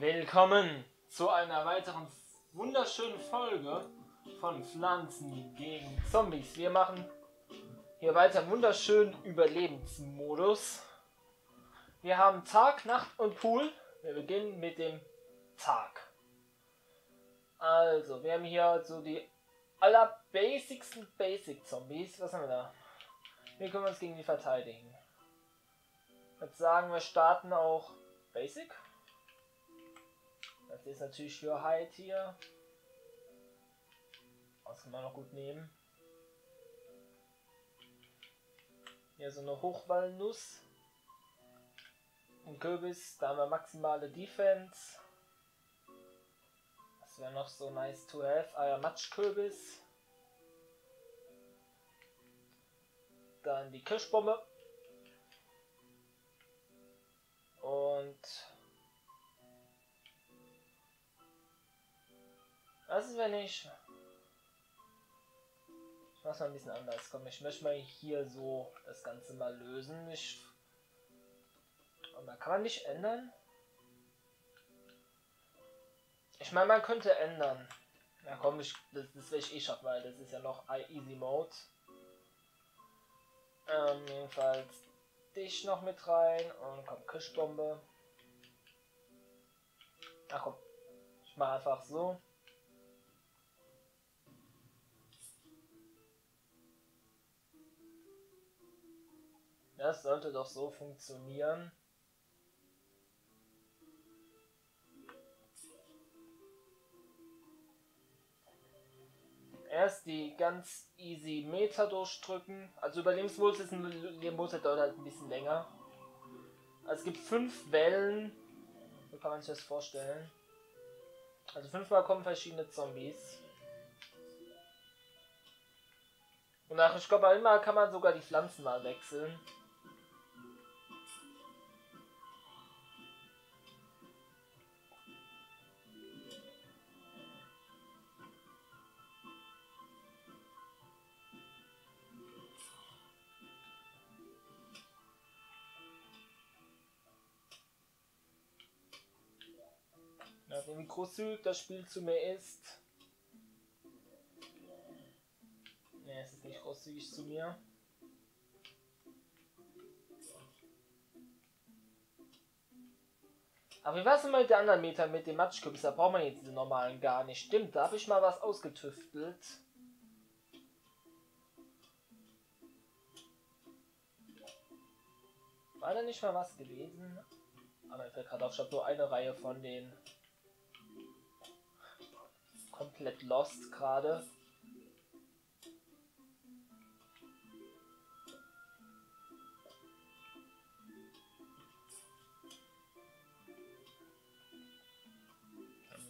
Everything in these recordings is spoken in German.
Willkommen zu einer weiteren wunderschönen Folge von Pflanzen gegen Zombies. Wir machen hier weiter wunderschönen Überlebensmodus. Wir haben Tag, Nacht und Pool. Wir beginnen mit dem Tag. Also, wir haben hier so die allerbasicsten Basic Zombies. Was haben wir da? Wir können uns gegen die verteidigen. Würde sagen, wir starten auch Basic. Das ist natürlich für Height hier. Das kann man noch gut nehmen. Hier so eine Hochwallnuss. Ein Kürbis, da haben wir maximale Defense. Das wäre noch so nice to have. Eier Matschkürbis. Dann die Kirschbombe. Und was ist, wenn ich ich mach's mal ein bisschen anders. Komm, ich möchte mal hier so das Ganze mal lösen. Ich aber kann man nicht ändern? Ich meine, man könnte ändern. Ja komm, ich, das, das will ich eh schaffen, weil das ist ja noch Easy Mode. Ähm, jedenfalls dich noch mit rein und komm, Kirschbombe. Ach komm, ich mache einfach so. Das sollte doch so funktionieren. Erst die ganz easy Meter durchdrücken. Also Überlebensmodus ist ein der dauert halt ein bisschen länger. Also es gibt fünf Wellen. So kann man sich das vorstellen. Also fünfmal kommen verschiedene Zombies. Und nach, glaube, einmal kann man sogar die Pflanzen mal wechseln. Großzügig das Spiel zu mir ist. Ne, es ist nicht großzügig zu mir. Aber wie war es denn mit der anderen Meter mit dem Matschkürbis? Da braucht man jetzt diese normalen gar nicht. Stimmt, da habe ich mal was ausgetüftelt. War da nicht mal was gewesen? Aber ich fällt gerade auf, ich habe nur eine Reihe von den komplett lost gerade.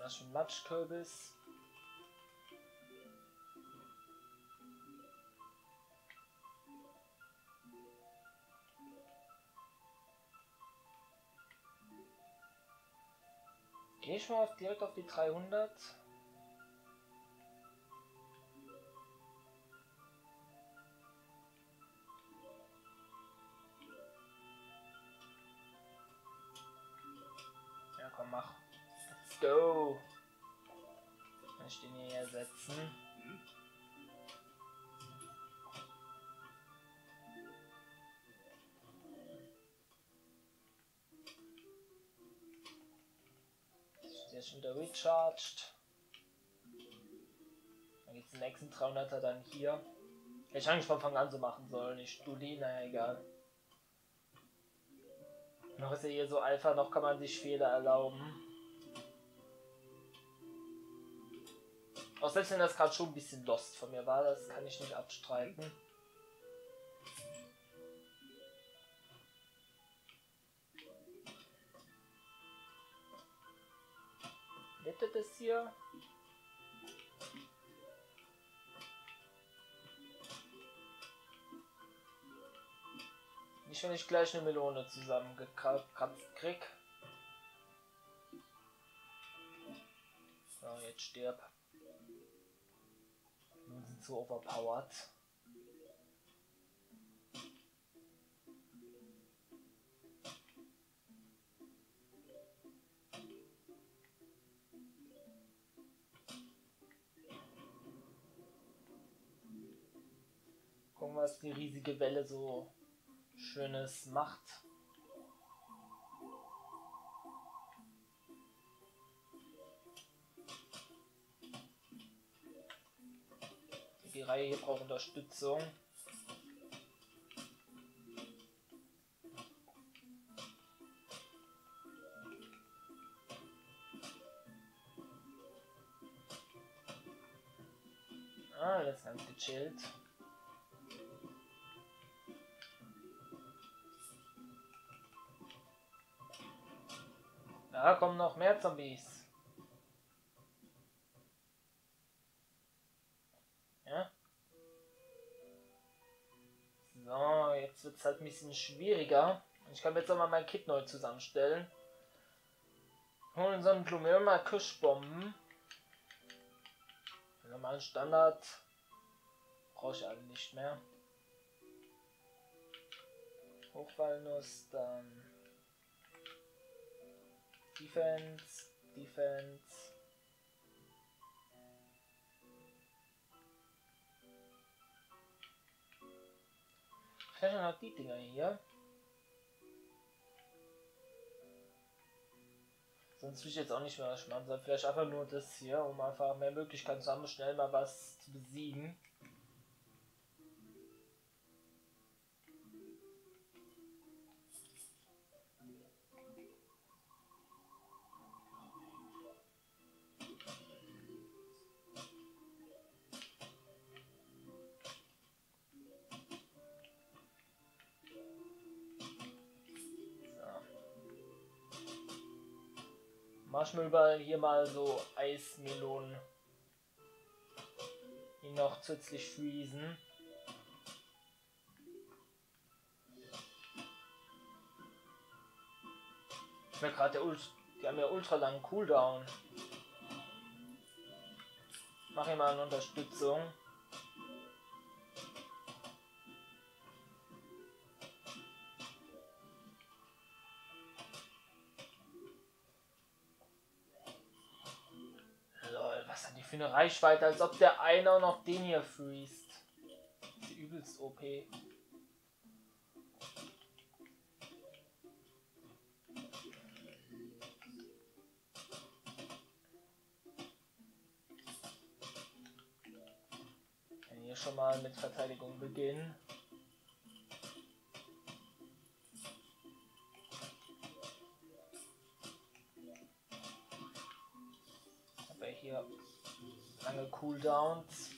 Das schon Matschkürbis. Gehe ich mal direkt auf die 300. hier setzen? Ist schon wieder recharged. Dann geht's den nächsten 300er dann hier. Hätte ich eigentlich von Anfang an so machen sollen. Ich Studi, naja, egal. Noch ist er hier so Alpha, noch kann man sich Fehler erlauben. Auch selbst wenn das gerade schon ein bisschen lost von mir war, das kann ich nicht abstreiten. Lebt das hier? Nicht, wenn ich gleich eine Melone zusammengekratzt krieg. So, jetzt stirb bisschen zu overpowered. Gucken, was die riesige Welle so Schönes macht. Die Reihe hier braucht Unterstützung. Ah, das ist ganz gechillt. Da kommen noch mehr Zombies. Es halt ein bisschen schwieriger. Ich kann jetzt auch mal mein Kit neu zusammenstellen. Holen Sonnenblume, mal Kuschbomben. Normalen Standard. Brauche ich alle nicht mehr. Hochfallnuss, dann Defense, Defense. Vielleicht noch die Dinger hier. Sonst will ich jetzt auch nicht mehr was machen, sondern vielleicht einfach nur das hier, um einfach mehr Möglichkeiten zu haben, schnell mal was zu besiegen. Marshmallow hier mal so Eismelonen, die noch zusätzlich freezen. Ich mir gerade die haben ja ultra langen Cooldown. Mach hier mal eine Unterstützung. Eine Reichweite, als ob der einer noch den hier freest. Die übelst OP. Schon mal mit Verteidigung beginnen. Lange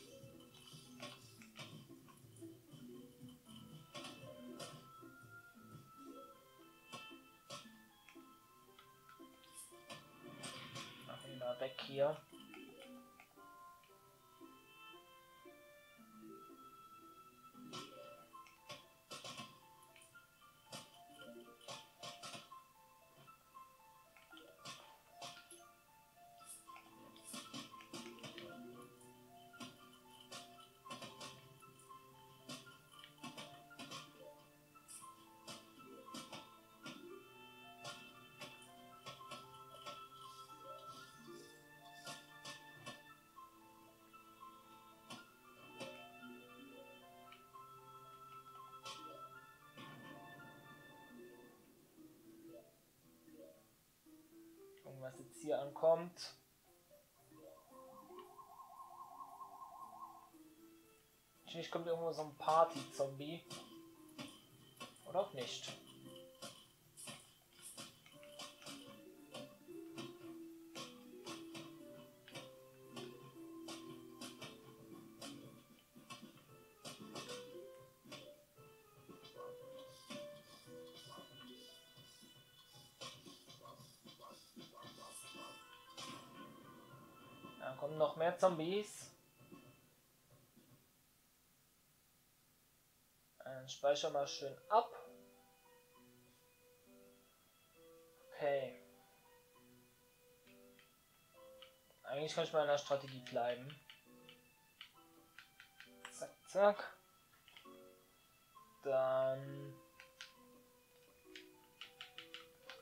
was jetzt hier ankommt. Natürlich kommt irgendwo so ein Party-Zombie. Oder auch nicht. Kommen noch mehr Zombies. Dann speicher mal schön ab. Okay. Eigentlich kann ich mal in der Strategie bleiben. Zack, zack. Dann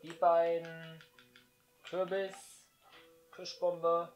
die beiden Kürbis, Kirschbombe.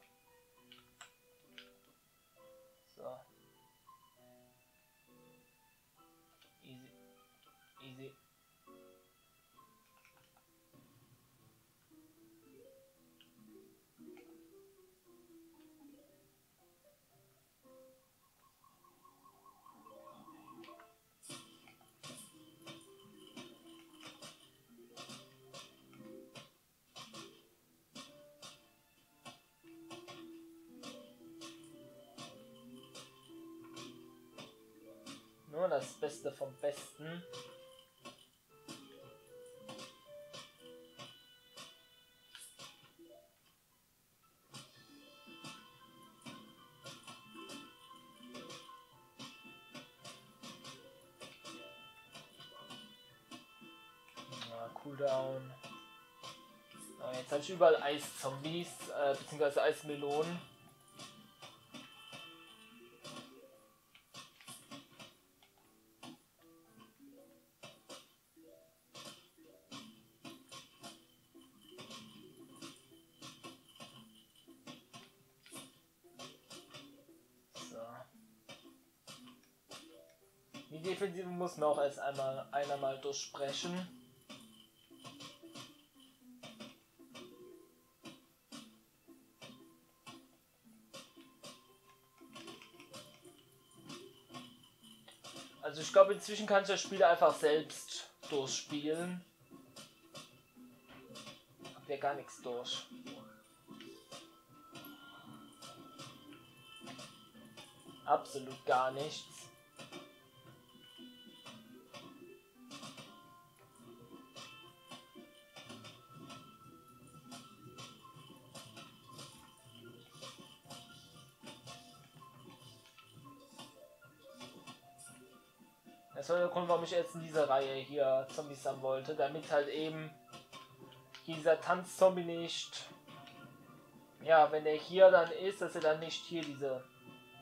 Beste vom Besten. Cooldown. Ah, jetzt habe ich überall Eiszombies, äh, beziehungsweise Eismelonen. Die Defensive muss noch erst einmal einer mal durchsprechen. Also ich glaube inzwischen kann ich das Spiel einfach selbst durchspielen. Hab ja gar nichts durch. Absolut gar nichts. Das war der Grund, warum ich jetzt in dieser Reihe hier Zombies haben wollte, damit halt eben dieser Tanzzombie nicht, ja, wenn er hier dann ist, dass er dann nicht hier diese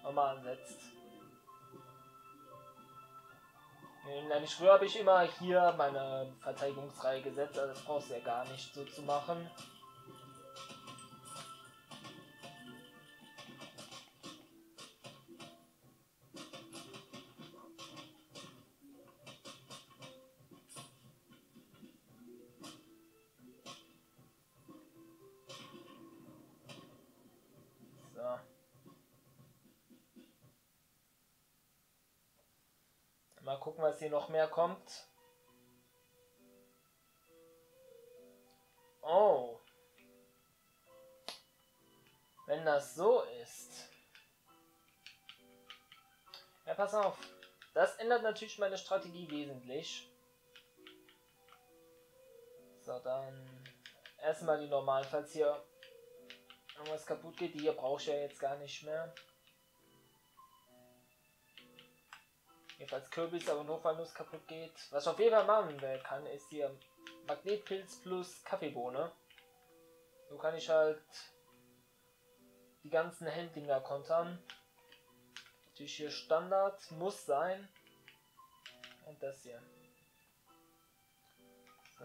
normalen setzt. Nämlich früher habe ich immer hier meine Verteidigungsreihe gesetzt, also das brauchst du ja gar nicht so zu machen. Mal gucken, was hier noch mehr kommt. Oh. Wenn das so ist. Ja, pass auf. Das ändert natürlich meine Strategie wesentlich. So, dann erstmal die normalen, falls hier irgendwas kaputt geht. Die hier brauche ich ja jetzt gar nicht mehr. Jedenfalls Kürbis, aber nur weil Nuss kaputt geht. Was auf jeden Fall machen kann, ist hier Magnetpilz plus Kaffeebohne. So kann ich halt die ganzen Handdinger kontern. Natürlich hier Standard, muss sein. Und das hier. So.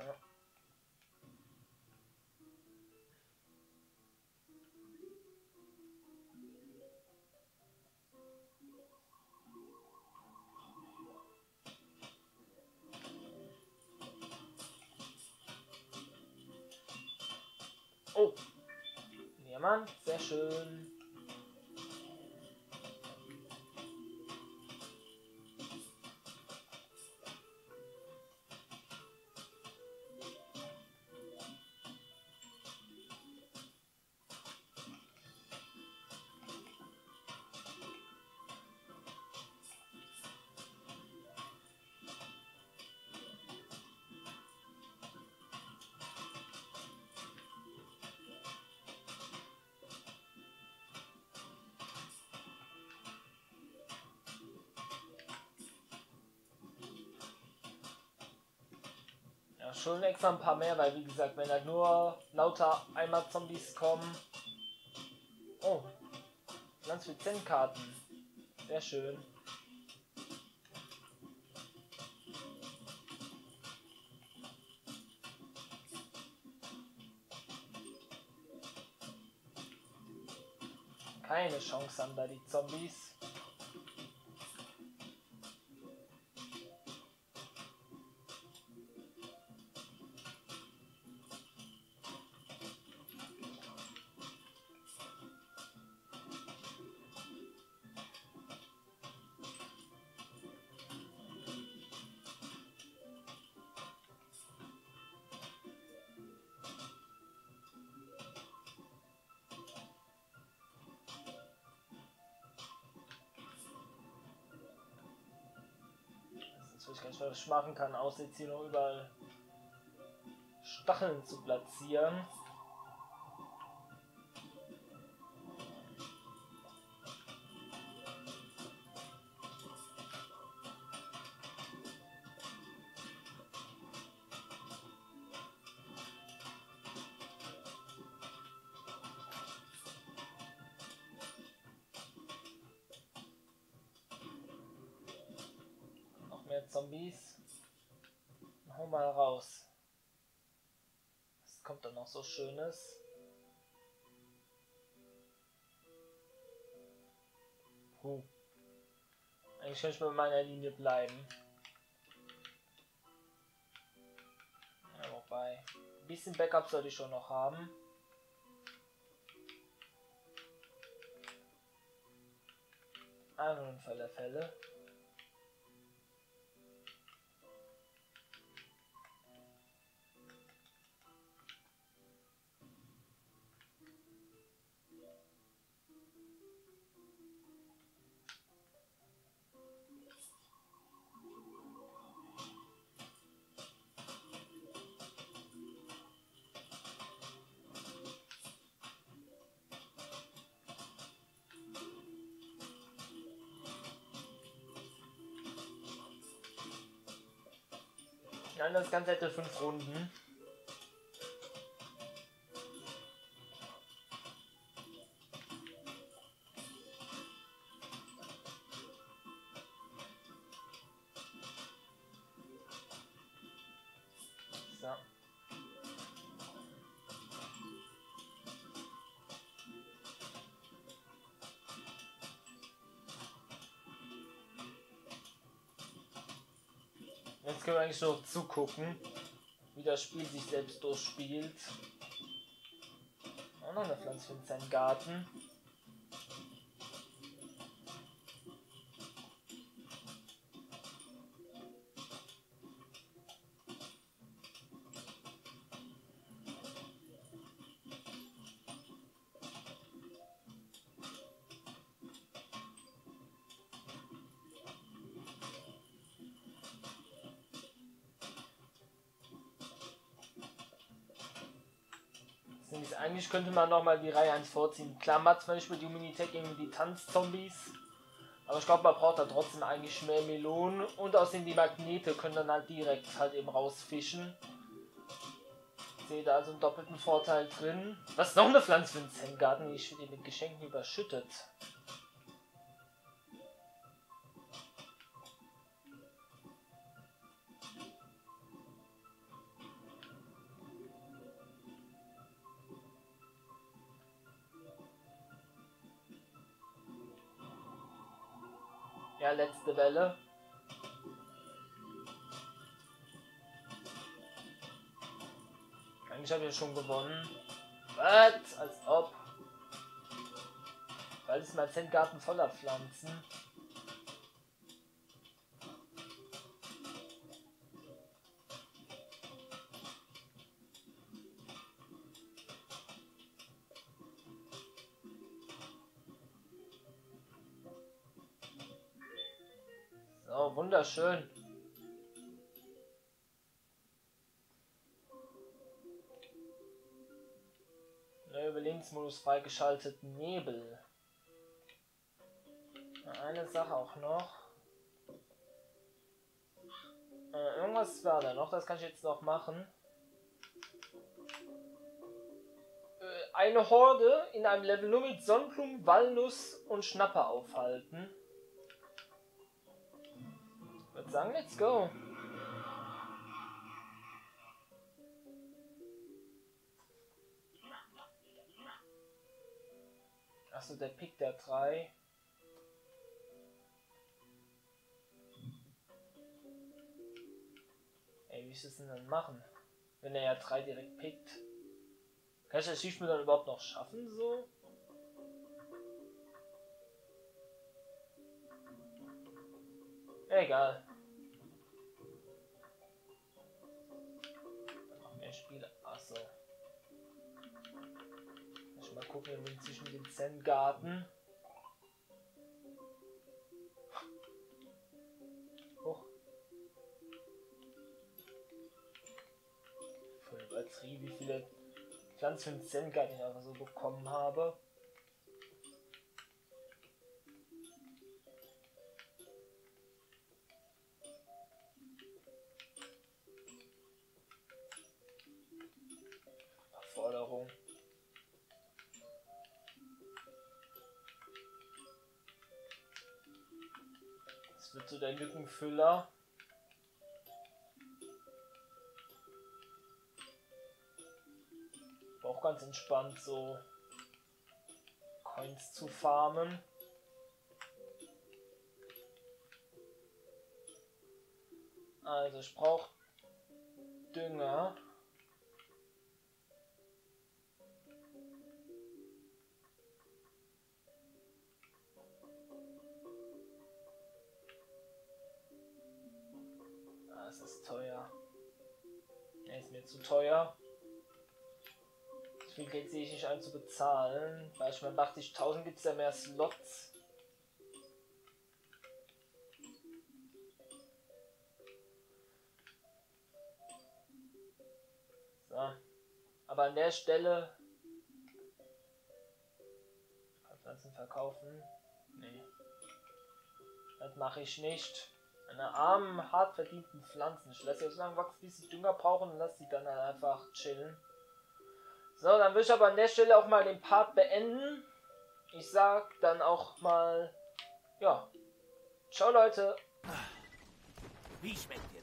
Diamant, sehr schön. Schon extra ein paar mehr, weil wie gesagt, wenn halt nur lauter einmal Zombies kommen. Oh, ganz viele Zen-Karten. Sehr schön. Keine Chance haben da die Zombies. Ich gar nicht, was ich machen kann, außer jetzt hier noch überall Stacheln zu platzieren. Schönes? Huh. Eigentlich könnte ich bei meiner Linie bleiben. Ja, wobei. Ein bisschen Backup sollte ich schon noch haben. Einfach für Fälle. Nein, das Ganze hätte fünf Runden. Noch zugucken, wie das Spiel sich selbst durchspielt. Auch noch eine Pflanze in seinem Garten. Eigentlich könnte man nochmal die Reihe 1 vorziehen. Klar, man zum Beispiel die Immunität gegen die Tanzzombies. Aber ich glaube, man braucht da trotzdem eigentlich mehr Melonen. Und außerdem die Magnete können dann halt direkt halt eben rausfischen. Sehe da also einen doppelten Vorteil drin. Was ist noch eine Pflanze für einen Zen-Garten, die ich mit Geschenken überschüttet? Ja, Welle. Eigentlich habe ich schon gewonnen. Was? Als ob. Weil es mein Zentgarten voller Pflanzen. Wunderschön. Neuer Überlebensmodus freigeschaltet. Nebel. Eine Sache auch noch. Äh, irgendwas war da noch, das kann ich jetzt noch machen. Äh, eine Horde in einem Level nur mit Sonnenblumen, Walnuss und Schnapper aufhalten würde sagen, let's go. Achso, der Pick der drei. Ey, wie ist es denn dann machen? Wenn er ja drei direkt pickt. Kann ich das Spiel dann überhaupt noch schaffen, so? Egal. gucken wir inzwischen den Zen-Garten. Hoch. Voll übertrieben, wie viele Pflanzen für den Zen-Garten ich einfach so bekommen habe. Lückenfüller. auch ganz entspannt, so Coins zu farmen. Also ich brauche Dünger. Teuer viel Geld sehe ich nicht ein zu bezahlen. Weil ich meine, 80.000 gibt es ja mehr Slots. So. Aber an der Stelle. Pflanzen verkaufen? Nee. Das mache ich nicht. Eine armen, hart verdienten Pflanzen. Ich lasse sie so lange wachsen, bis sie Dünger brauchen und lasse sie dann halt einfach chillen. So, dann würde ich aber an der Stelle auch mal den Part beenden. Ich sag dann auch mal, ja, ciao Leute. Wie schmeckt das?